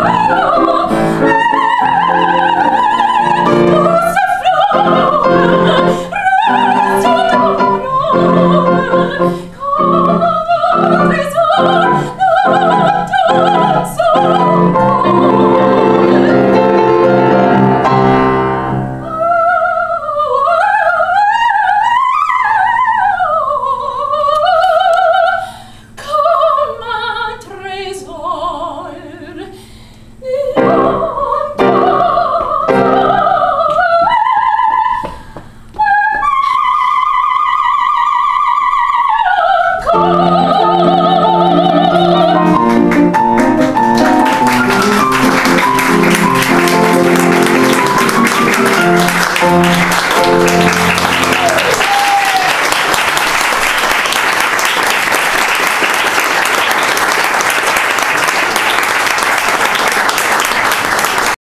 Oh!